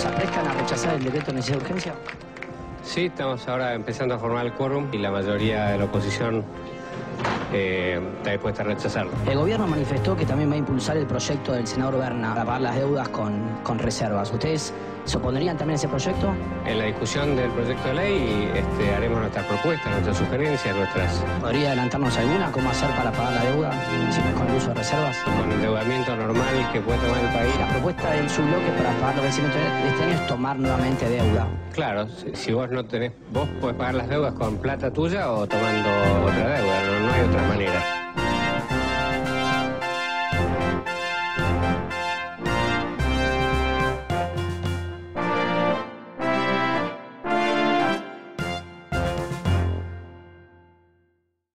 ¿Se aprestan a rechazar el decreto de necesidad de urgencia? Sí, estamos ahora empezando a formar el quórum y la mayoría de la oposición eh, está dispuesta a rechazarlo. El gobierno manifestó que también va a impulsar el proyecto del senador Berna para pagar las deudas con, con reservas. ¿Ustedes se opondrían también a ese proyecto? En la discusión del proyecto de ley este, haremos nuestras propuestas, nuestras sugerencias, nuestras ¿Podría adelantarnos alguna? ¿Cómo hacer para pagar la deuda si no es con el uso de reservas? con el endeudamiento normal que puede tomar el país. La propuesta del subbloque para pagar los vencimientos de este año es tomar nuevamente deuda. Claro, si, si vos no tenés, vos podés pagar las deudas con plata tuya o tomando otra deuda, no, no hay otra manera.